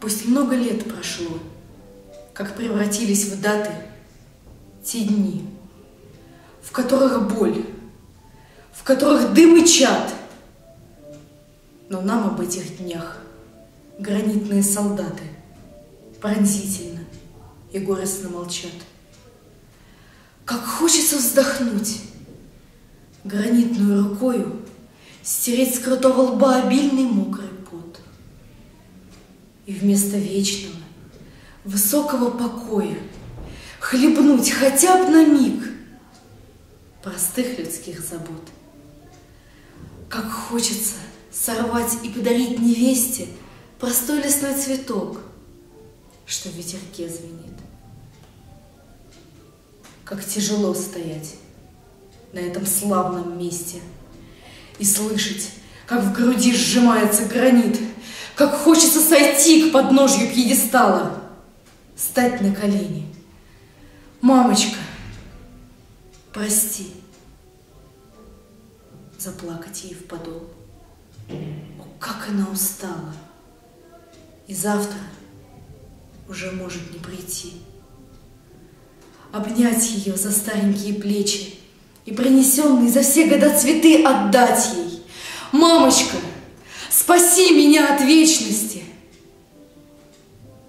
Пусть много лет прошло, как превратились в даты те дни, в которых боль, в которых дым и чад. Но нам об этих днях гранитные солдаты пронзительно и горестно молчат. Как хочется вздохнуть, гранитную рукою стереть с крутого лба обильный мокрый. И вместо вечного, высокого покоя хлебнуть хотя бы на миг простых людских забот. Как хочется сорвать и подарить невесте простой лесной цветок, что в ветерке звенит. Как тяжело стоять на этом славном месте и слышать, как в груди сжимается гранит, как хочется сойти к подножью пьедестала, стать на колени. Мамочка, прости, заплакать ей в подол. О, как она устала, и завтра уже может не прийти. Обнять ее за старенькие плечи и принесенные за все года цветы отдать ей. Мамочка, спаси меня от вечности,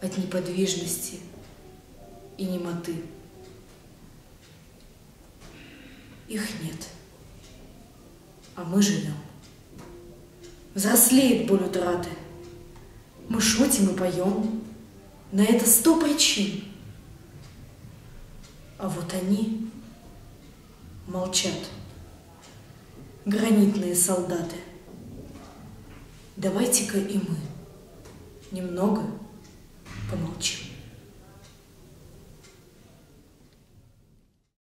от неподвижности и немоты. Их нет, а мы живем. Взрослеет боль утраты. Мы шутим и поем. На это сто причин. А вот они молчат. Гранитные солдаты. Давайте-ка и мы немного помолчим.